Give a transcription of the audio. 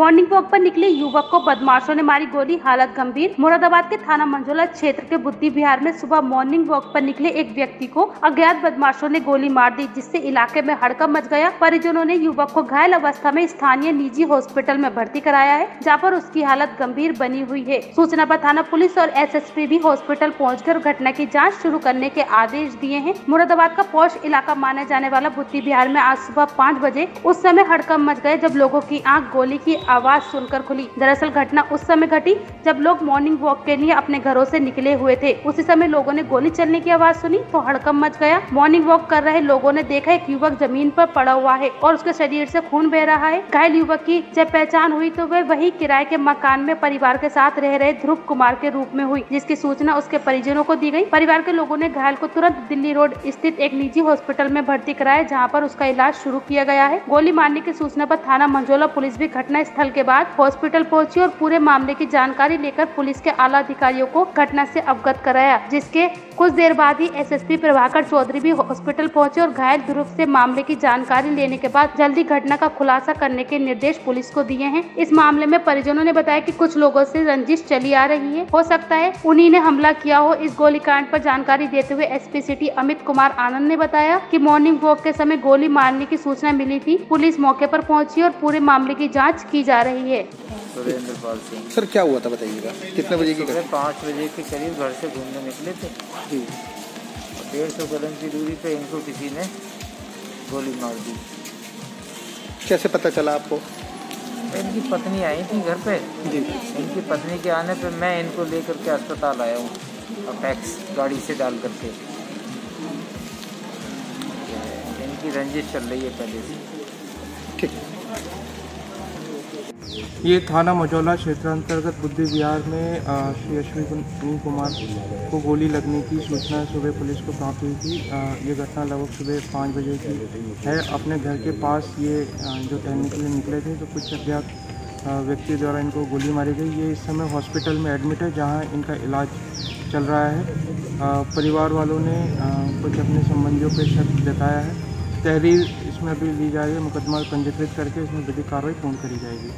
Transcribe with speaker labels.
Speaker 1: Morning walk पर निकले युवक को बदमाशों ने मारी गोली। हालत गंभीर। मुरादाबाद के थाना मंझोला क्षेत्र के बुद्धि बिहार में सुबह मॉर्निंग वॉक पर निकले एक व्यक्ति को अज्ञात बदमाशों ने गोली मार दी, जिससे इलाके में हड़कम मच गया। परिजनों ने युवक को घायल अवस्था में स्थानीय निजी हॉस्पिटल में भर्ती कराया है, जहाँ पर उसकी हालत गंभीर बनी हुई है। सूचना पर थाना पुलिस और एसएसपी भी हॉस्पिटल पहुँच घटना की जाँच शुरू करने के आदेश दिए हैं। मुरादाबाद का पौष इलाका माने जाने वाला बुद्धि बिहार में आज सुबह पाँच बजे उस समय हड़कम मच गए जब लोगों की आँख गोली की आवाज़ सुनकर खुली। दरअसल घटना उस समय घटी जब लोग मॉर्निंग वॉक के लिए अपने घरों से निकले हुए थे। उसी समय लोगों ने गोली चलने की आवाज़ सुनी तो हड़कम मच गया। मॉर्निंग वॉक कर रहे लोगों ने देखा एक युवक ज़मीन पर पड़ा हुआ है और उसके शरीर से खून बह रहा है। घायल युवक की जब पहचान हुई तो वह वही किराए के मकान में परिवार के साथ रह रहे ध्रुव कुमार के रूप में हुई, जिसकी सूचना उसके परिजनों को दी गई। परिवार के लोगों ने घायल को तुरंत दिल्ली रोड स्थित एक निजी हॉस्पिटल में भर्ती कराया, जहाँ पर उसका इलाज शुरू किया गया है। गोली मारने की सूचना पर थाना मंजोला पुलिस भी घटना स्थल के बाद हॉस्पिटल पहुँची और पूरे मामले की जानकारी लेकर पुलिस के आला अधिकारियों को घटना से अवगत कराया, जिसके कुछ देर बाद ही एसएसपी प्रभाकर चौधरी भी हॉस्पिटल पहुँचे और घायल ध्रुव से मामले की जानकारी लेने के बाद जल्दी घटना का खुलासा करने के निर्देश पुलिस को दिए हैं। इस मामले में परिजनों ने बताया कि कुछ लोगों से रंजिश चली आ रही है। हो सकता है उन्हीं ने हमला किया हो। इस गोलीकांड पर जानकारी देते हुए एसपी सिटी अमित कुमार आनंद ने बताया कि मॉर्निंग वॉक के समय गोली मारने की सूचना मिली थी। पुलिस मौके पर पहुँची और पूरे मामले की जाँच की जा रही है।
Speaker 2: सुरेंद्र पाल सिंह।
Speaker 3: सर क्या हुआ था बताइएगा? कितने बजे की
Speaker 2: सुबह पाँच बजे के करीब घर से घूमने निकले थे।
Speaker 3: जी।
Speaker 2: डेढ़ सौ कदम की दूरी पे इनको किसी ने गोली मार दी।
Speaker 3: कैसे पता चला आपको?
Speaker 2: इनकी पत्नी आई थी घर पे।
Speaker 3: जी।
Speaker 2: इनकी पत्नी के आने पे मैं इनको लेकर के अस्पताल आया हूँ। अपेक्स गाड़ी से डाल करके। इनकी रंजिश चल रही है पहले से।
Speaker 3: ठीक।
Speaker 4: ये थाना मजौला क्षेत्र अंतर्गत बुद्धि विहार में श्री अश्विनी कुमार को गोली लगने की सूचना सुबह पुलिस को प्राप्त हुई थी। ये घटना लगभग सुबह पाँच बजे की है। अपने घर के पास ये जो टहलने के लिए निकले थे तो कुछ अज्ञात व्यक्ति द्वारा इनको गोली मारी गई। ये इस समय हॉस्पिटल में एडमिट है, जहाँ इनका इलाज चल रहा है। परिवार वालों ने कुछ अपने संबंधियों पर शक जताया है। तहरीर इसमें अभी ली जा रही है, मुकदमा पंजीकृत करके इसमें विधिक कार्रवाई पूर्ण करी जाएगी।